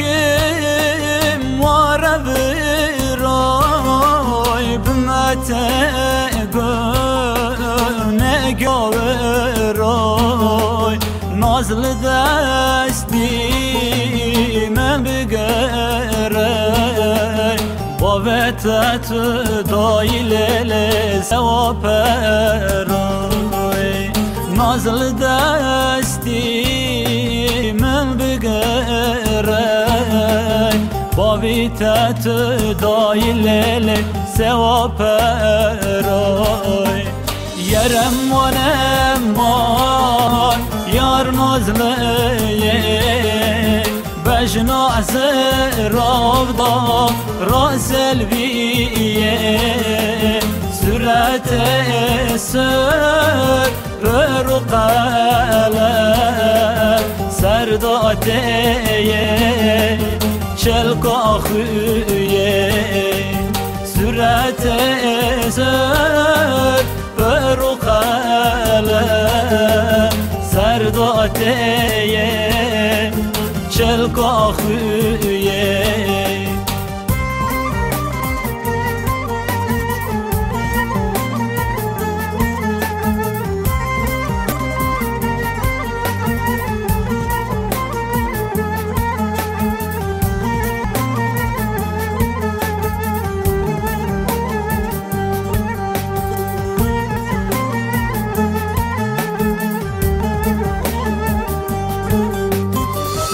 تكم وارا براي بمتى نگاه رای نازل دستی من بگره با وتت دایل سوا پرای نازل دستی من بگره Bavitet dailele sevap eray. Yerem vanem var yar nazleye Bejna zravda razel viye Sürete sür rukale Serdateye çelka hüye Sürat ezer berukale Serdateye çelka hüye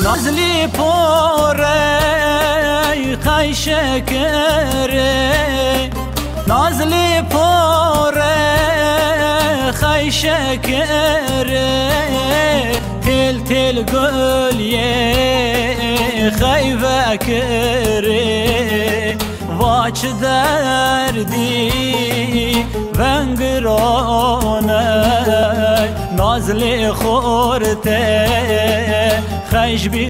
نازلی پوره خی شکره نازلی پوره خی شکره تل تل گلیه خی وکره. واچ دردی ونگرانه ناز لخورته خجبی